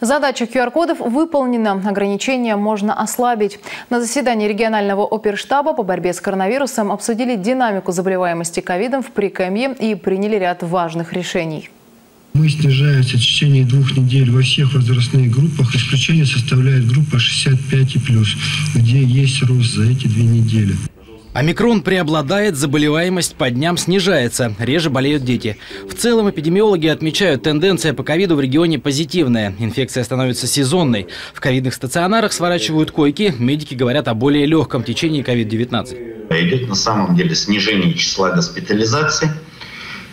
Задача QR-кодов выполнена. Ограничения можно ослабить. На заседании регионального оперштаба по борьбе с коронавирусом обсудили динамику заболеваемости ковидом в Прикамье и приняли ряд важных решений. Мы снижаемся в течение двух недель во всех возрастных группах. Исключение составляет группа 65 и плюс, где есть рост за эти две недели. Омикрон преобладает, заболеваемость по дням снижается, реже болеют дети. В целом эпидемиологи отмечают, тенденция по ковиду в регионе позитивная. Инфекция становится сезонной. В ковидных стационарах сворачивают койки, медики говорят о более легком течении COVID-19. Идет на самом деле снижение числа госпитализаций,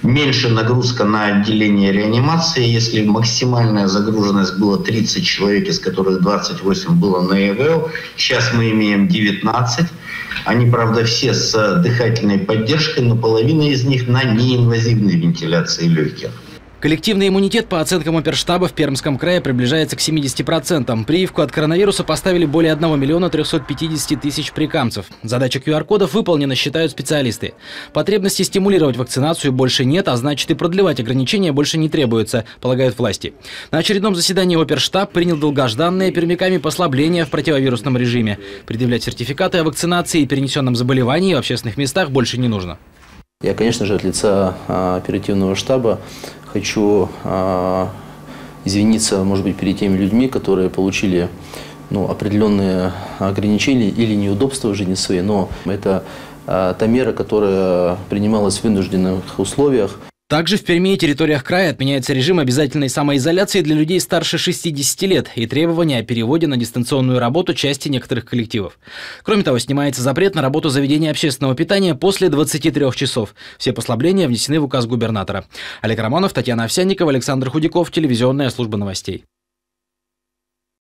меньше нагрузка на отделение реанимации. Если максимальная загруженность была 30 человек, из которых 28 было на ЭВЛ, сейчас мы имеем 19. Они, правда, все с дыхательной поддержкой, но половина из них на неинвазивной вентиляции легких. Коллективный иммунитет по оценкам оперштаба в Пермском крае приближается к 70%. Прививку от коронавируса поставили более 1 миллиона 350 тысяч прикамцев. Задача QR-кодов выполнена, считают специалисты. Потребности стимулировать вакцинацию больше нет, а значит и продлевать ограничения больше не требуется, полагают власти. На очередном заседании оперштаб принял долгожданное пермяками послабление в противовирусном режиме. Предъявлять сертификаты о вакцинации и перенесенном заболевании в общественных местах больше не нужно. Я, конечно же, от лица а, оперативного штаба хочу а, извиниться, может быть, перед теми людьми, которые получили ну, определенные ограничения или неудобства в жизни своей, но это а, та мера, которая принималась в вынужденных условиях. Также в Перми и территориях края отменяется режим обязательной самоизоляции для людей старше 60 лет и требования о переводе на дистанционную работу части некоторых коллективов. Кроме того, снимается запрет на работу заведения общественного питания после 23 часов. Все послабления внесены в указ губернатора. Олег Романов, Татьяна Овсянникова, Александр Худяков, телевизионная служба новостей.